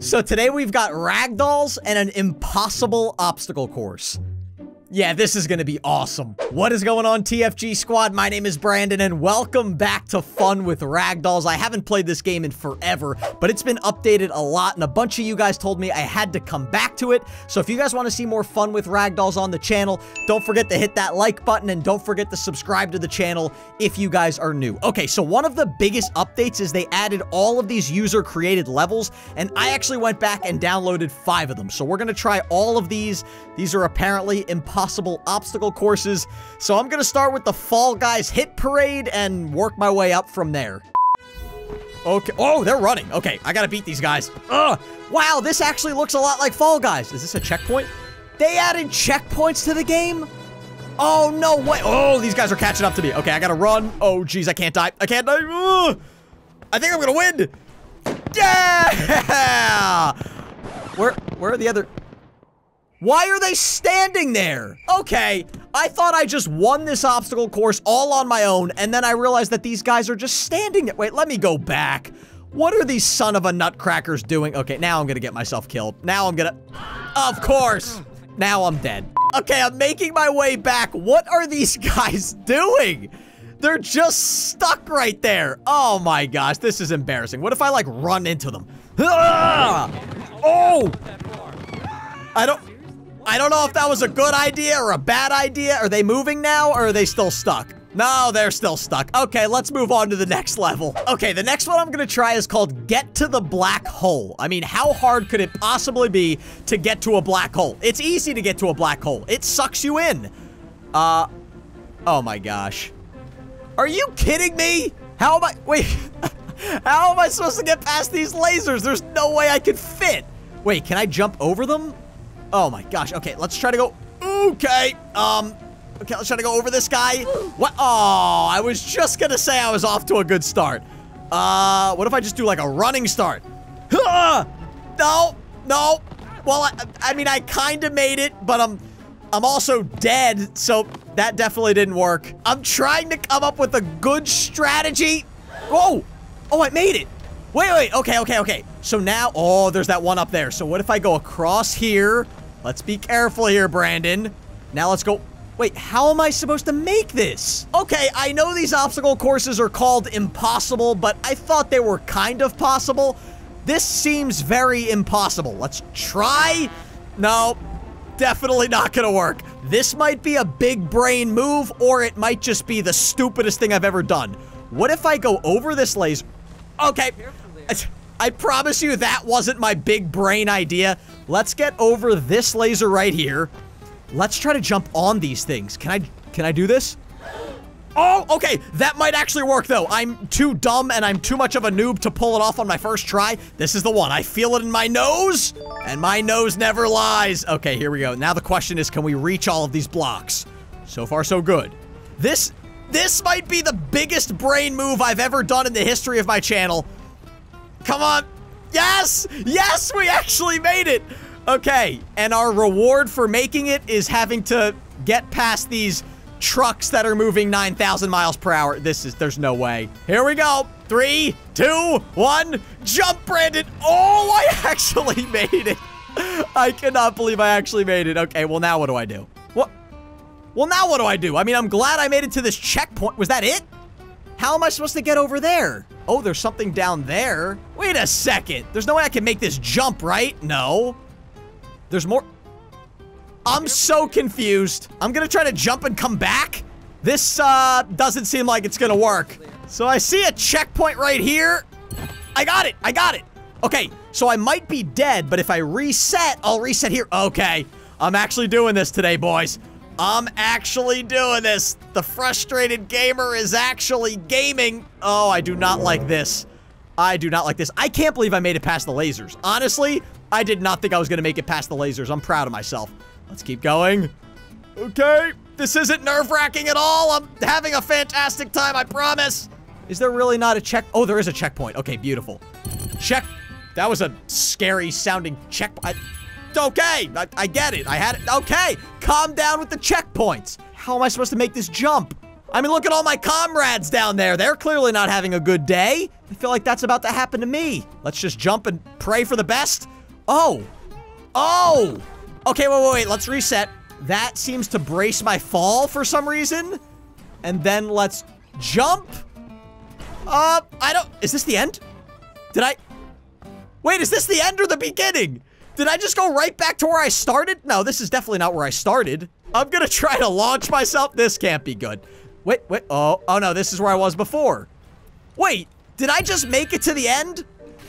So today we've got ragdolls and an impossible obstacle course. Yeah, this is gonna be awesome. What is going on, TFG squad? My name is Brandon, and welcome back to Fun with Ragdolls. I haven't played this game in forever, but it's been updated a lot, and a bunch of you guys told me I had to come back to it. So if you guys want to see more Fun with Ragdolls on the channel, don't forget to hit that like button, and don't forget to subscribe to the channel if you guys are new. Okay, so one of the biggest updates is they added all of these user-created levels, and I actually went back and downloaded five of them. So we're gonna try all of these. These are apparently impossible possible obstacle courses. So I'm going to start with the Fall Guys Hit Parade and work my way up from there. Okay. Oh, they're running. Okay, I gotta beat these guys. Ugh. Wow, this actually looks a lot like Fall Guys. Is this a checkpoint? They added checkpoints to the game? Oh, no way. Oh, these guys are catching up to me. Okay, I gotta run. Oh, geez, I can't die. I can't die. Ugh. I think I'm gonna win. Yeah! Where, where are the other... Why are they standing there? Okay, I thought I just won this obstacle course all on my own, and then I realized that these guys are just standing there. Wait, let me go back. What are these son of a nutcrackers doing? Okay, now I'm gonna get myself killed. Now I'm gonna... Of course! Now I'm dead. Okay, I'm making my way back. What are these guys doing? They're just stuck right there. Oh my gosh, this is embarrassing. What if I, like, run into them? Ah! Oh! I don't... I don't know if that was a good idea or a bad idea. Are they moving now or are they still stuck? No, they're still stuck. Okay, let's move on to the next level. Okay, the next one I'm gonna try is called Get to the Black Hole. I mean, how hard could it possibly be to get to a black hole? It's easy to get to a black hole. It sucks you in. Uh, oh my gosh. Are you kidding me? How am I, wait, how am I supposed to get past these lasers? There's no way I could fit. Wait, can I jump over them? Oh my gosh. Okay, let's try to go. Okay. Um, okay, let's try to go over this guy. What? Oh, I was just gonna say I was off to a good start. Uh, what if I just do like a running start? no, no. Well, I, I mean, I kind of made it, but I'm, I'm also dead, so that definitely didn't work. I'm trying to come up with a good strategy. Whoa. Oh, I made it. Wait, wait. Okay, okay, okay. So now, oh, there's that one up there. So what if I go across here? Let's be careful here, Brandon. Now let's go. Wait, how am I supposed to make this? Okay, I know these obstacle courses are called impossible, but I thought they were kind of possible. This seems very impossible. Let's try. No, definitely not gonna work. This might be a big brain move, or it might just be the stupidest thing I've ever done. What if I go over this laser? Okay. I promise you that wasn't my big brain idea. Let's get over this laser right here. Let's try to jump on these things. Can I, can I do this? Oh, okay. That might actually work, though. I'm too dumb and I'm too much of a noob to pull it off on my first try. This is the one. I feel it in my nose, and my nose never lies. Okay, here we go. Now the question is, can we reach all of these blocks? So far, so good. This, this might be the biggest brain move I've ever done in the history of my channel. Come on. Yes! Yes, we actually made it! Okay, and our reward for making it is having to get past these trucks that are moving 9,000 miles per hour. This is, there's no way. Here we go. Three, two, one, jump, Brandon. Oh, I actually made it. I cannot believe I actually made it. Okay, well, now what do I do? What? Well, now what do I do? I mean, I'm glad I made it to this checkpoint. Was that it? How am I supposed to get over there? Oh, there's something down there. Wait a second. There's no way I can make this jump, right? No. There's more. I'm so confused. I'm gonna try to jump and come back. This, uh, doesn't seem like it's gonna work. So I see a checkpoint right here. I got it. I got it. Okay, so I might be dead, but if I reset, I'll reset here. Okay, I'm actually doing this today, boys. I'm actually doing this. The frustrated gamer is actually gaming. Oh, I do not like this. I do not like this. I can't believe I made it past the lasers. Honestly, I did not think I was going to make it past the lasers. I'm proud of myself. Let's keep going. Okay. This isn't nerve-wracking at all. I'm having a fantastic time, I promise. Is there really not a check? Oh, there is a checkpoint. Okay, beautiful. Check. That was a scary sounding checkpoint. Okay, I, I, get it. I had it. Okay, calm down with the checkpoints. How am I supposed to make this jump? I mean, look at all my comrades down there. They're clearly not having a good day. I feel like that's about to happen to me. Let's just jump and pray for the best. Oh. Oh. Okay, wait, wait, wait. Let's reset. That seems to brace my fall for some reason. And then let's jump. Uh, I don't... Is this the end? Did I... Wait, is this the end or the beginning? Did I just go right back to where I started? No, this is definitely not where I started. I'm gonna try to launch myself. This can't be good. Wait, wait. Oh, oh no, this is where I was before. Wait, did I just make it to the end?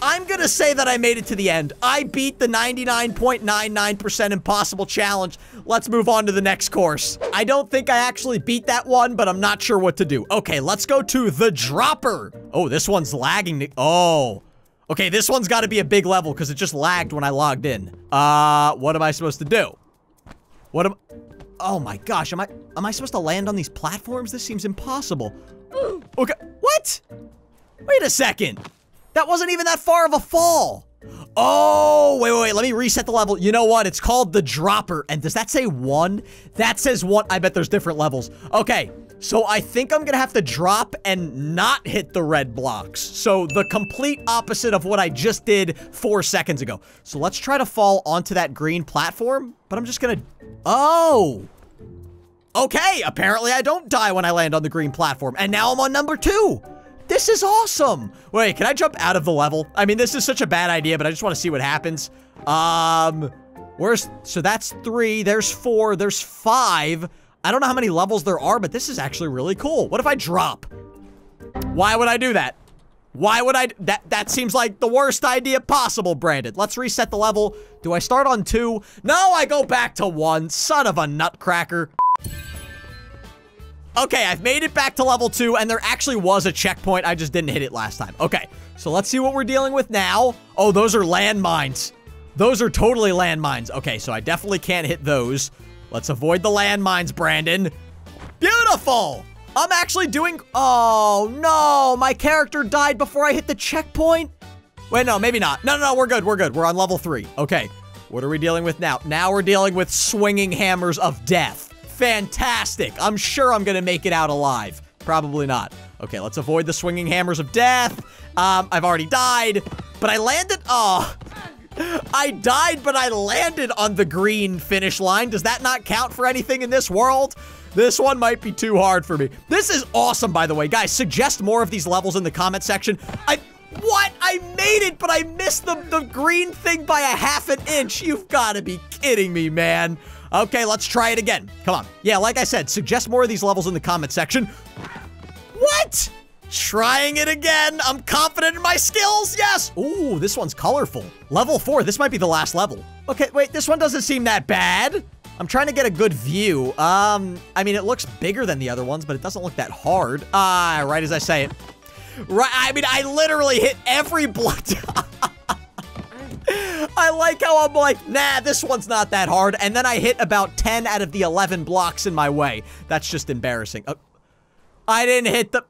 I'm gonna say that I made it to the end. I beat the 99.99% impossible challenge. Let's move on to the next course. I don't think I actually beat that one, but I'm not sure what to do. Okay, let's go to the dropper. Oh, this one's lagging. Oh. Okay, this one's got to be a big level because it just lagged when I logged in. Uh, what am I supposed to do? What am... Oh my gosh, am I am I supposed to land on these platforms? This seems impossible. Okay, what? Wait a second. That wasn't even that far of a fall. Oh, wait, wait, wait. Let me reset the level. You know what? It's called the dropper. And does that say one? That says one. I bet there's different levels. Okay, so I think I'm gonna have to drop and not hit the red blocks. So the complete opposite of what I just did four seconds ago. So let's try to fall onto that green platform, but I'm just gonna... Oh! Okay, apparently I don't die when I land on the green platform, and now I'm on number two! This is awesome! Wait, can I jump out of the level? I mean, this is such a bad idea, but I just want to see what happens. Um, where's... So that's three, there's four, there's five... I don't know how many levels there are, but this is actually really cool. What if I drop? Why would I do that? Why would I? That that seems like the worst idea possible, Brandon. Let's reset the level. Do I start on two? No, I go back to one. Son of a nutcracker. Okay, I've made it back to level two, and there actually was a checkpoint. I just didn't hit it last time. Okay, so let's see what we're dealing with now. Oh, those are landmines. Those are totally landmines. Okay, so I definitely can't hit those. Let's avoid the landmines, Brandon. Beautiful! I'm actually doing... Oh, no. My character died before I hit the checkpoint. Wait, no, maybe not. No, no, no, we're good. We're good. We're on level three. Okay. What are we dealing with now? Now we're dealing with swinging hammers of death. Fantastic. I'm sure I'm to make it out alive. Probably not. Okay, let's avoid the swinging hammers of death. Um, I've already died, but I landed... Oh, I died, but I landed on the green finish line. Does that not count for anything in this world? This one might be too hard for me. This is awesome, by the way. Guys, suggest more of these levels in the comment section. I... What? I made it, but I missed the, the green thing by a half an inch. You've got to be kidding me, man. Okay, let's try it again. Come on. Yeah, like I said, suggest more of these levels in the comment section. What? Trying it again. I'm confident in my skills. Yes. Ooh, this one's colorful. Level four. This might be the last level. Okay, wait. This one doesn't seem that bad. I'm trying to get a good view. Um, I mean, it looks bigger than the other ones, but it doesn't look that hard. Ah, right as I say it. Right. I mean, I literally hit every block. I like how I'm like, nah, this one's not that hard. And then I hit about 10 out of the 11 blocks in my way. That's just embarrassing. Uh, I didn't hit the...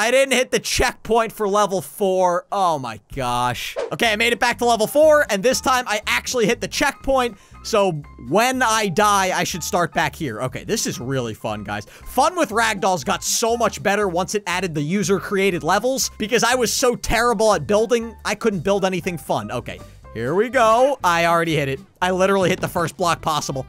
I didn't hit the checkpoint for level 4. Oh my gosh. Okay, I made it back to level 4, and this time I actually hit the checkpoint. So when I die, I should start back here. Okay, this is really fun, guys. Fun with Ragdolls got so much better once it added the user-created levels, because I was so terrible at building, I couldn't build anything fun. Okay, here we go. I already hit it. I literally hit the first block possible.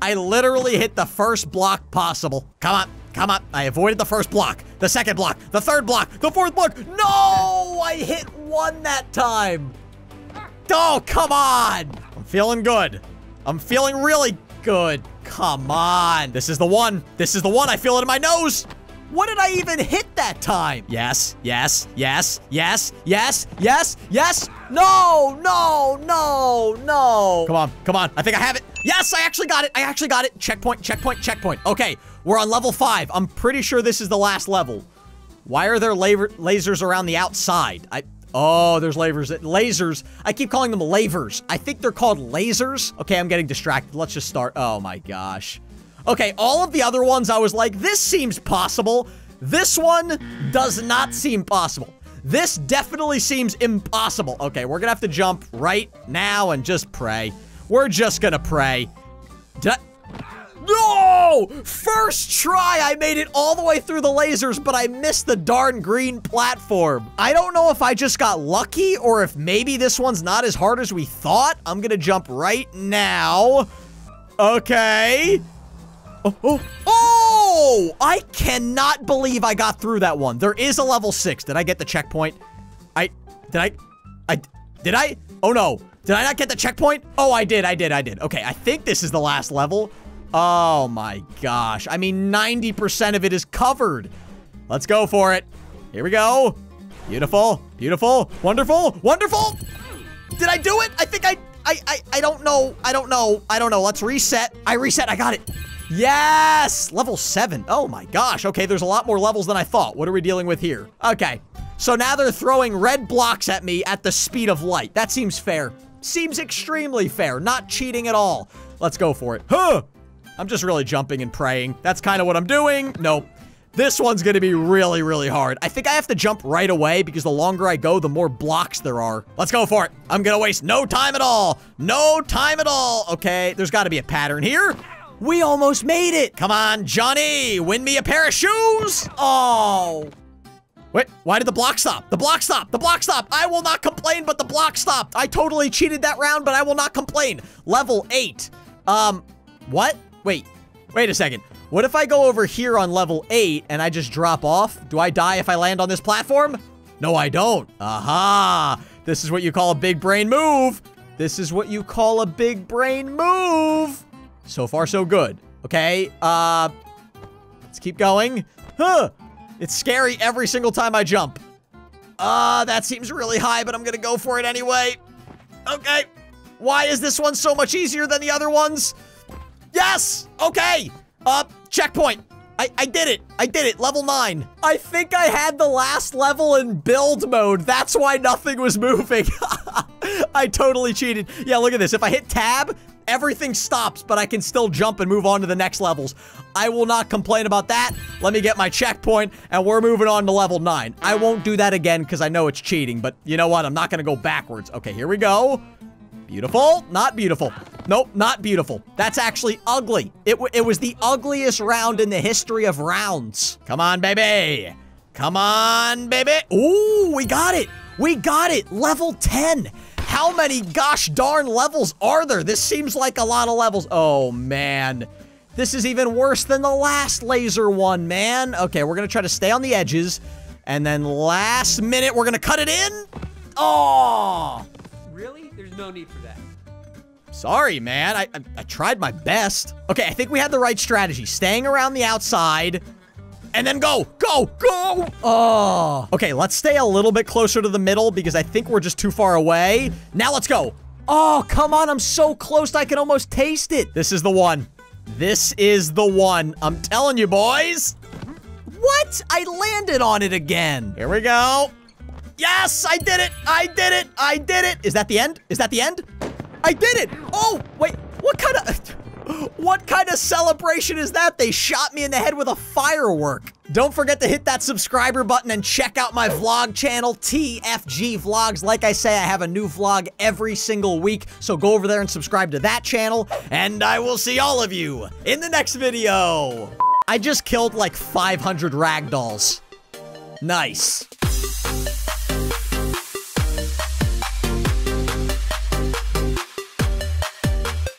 I literally hit the first block possible. Come on. Come on. I avoided the first block, the second block, the third block, the fourth block. No! I hit one that time. Oh, come on. I'm feeling good. I'm feeling really good. Come on. This is the one. This is the one. I feel it in my nose. What did I even hit that time? Yes, yes, yes, yes, yes, yes, yes. No, no, no, no. Come on, come on. I think I have it. Yes, I actually got it. I actually got it. Checkpoint, checkpoint, checkpoint. Okay, we're on level five. I'm pretty sure this is the last level. Why are there lasers around the outside? I... Oh, there's lasers. Lasers. I keep calling them lavers. I think they're called lasers. Okay, I'm getting distracted. Let's just start. Oh my gosh. Okay, all of the other ones, I was like, this seems possible. This one does not seem possible. This definitely seems impossible. Okay, we're gonna have to jump right now and just pray. We're just gonna pray. Did I no! First try, I made it all the way through the lasers, but I missed the darn green platform. I don't know if I just got lucky or if maybe this one's not as hard as we thought. I'm gonna jump right now. Okay. Oh, oh, oh! I cannot believe I got through that one. There is a level six. Did I get the checkpoint? I, did I, I, did I? Oh no. Did I not get the checkpoint? Oh, I did, I did, I did. Okay, I think this is the last level. Oh my gosh. I mean, 90% of it is covered. Let's go for it. Here we go. Beautiful, beautiful, wonderful, wonderful. Did I do it? I think I, I, I, I don't know. I don't know. I don't know. Let's reset. I reset. I got it. Yes! Level 7. Oh my gosh. Okay, there's a lot more levels than I thought. What are we dealing with here? Okay. So now they're throwing red blocks at me at the speed of light. That seems fair. Seems extremely fair. Not cheating at all. Let's go for it. Huh! I'm just really jumping and praying. That's kind of what I'm doing. Nope. This one's gonna be really, really hard. I think I have to jump right away because the longer I go, the more blocks there are. Let's go for it. I'm gonna waste no time at all. No time at all. Okay, there's gotta be a pattern here. We almost made it. Come on, Johnny. Win me a pair of shoes. Oh. Wait, why did the block stop? The block stop! The block stop! I will not complain, but the block stopped! I totally cheated that round, but I will not complain. Level 8. Um, what? Wait, wait a second. What if I go over here on level 8 and I just drop off? Do I die if I land on this platform? No, I don't. Aha! This is what you call a big brain move. This is what you call a big brain move. So far, so good. Okay, uh, let's keep going. Huh! It's scary every single time I jump. Uh, that seems really high, but I'm gonna go for it anyway. Okay. Why is this one so much easier than the other ones? Yes! Okay! Uh, checkpoint. I, I did it. I did it. Level 9. I think I had the last level in build mode. That's why nothing was moving. I totally cheated. Yeah, look at this. If I hit tab, everything stops, but I can still jump and move on to the next levels. I will not complain about that. Let me get my checkpoint, and we're moving on to level 9. I won't do that again because I know it's cheating, but you know what? I'm not going to go backwards. Okay, here we go. Beautiful. Not beautiful. Nope, not beautiful. That's actually ugly. It, it was the ugliest round in the history of rounds. Come on, baby. Come on, baby. Ooh, we got it. We got it. Level 10. How many gosh darn levels are there? This seems like a lot of levels. Oh, man. This is even worse than the last laser one, man. Okay, we're going to try to stay on the edges. And then last minute, we're going to cut it in. Oh, no need for that. Sorry, man. I, I, I tried my best. Okay, I think we had the right strategy. Staying around the outside. And then go, go, go! Oh. Okay, let's stay a little bit closer to the middle because I think we're just too far away. Now let's go. Oh, come on. I'm so close I can almost taste it. This is the one. This is the one. I'm telling you, boys. What? I landed on it again. Here we go. Yes, I did it. I did it. I did it. Is that the end? Is that the end? I did it. Oh, wait. What kind of... What kind of celebration is that? They shot me in the head with a firework. Don't forget to hit that subscriber button and check out my vlog channel, TFG Vlogs. Like I say, I have a new vlog every single week, so go over there and subscribe to that channel, and I will see all of you in the next video. I just killed like 500 ragdolls. Nice.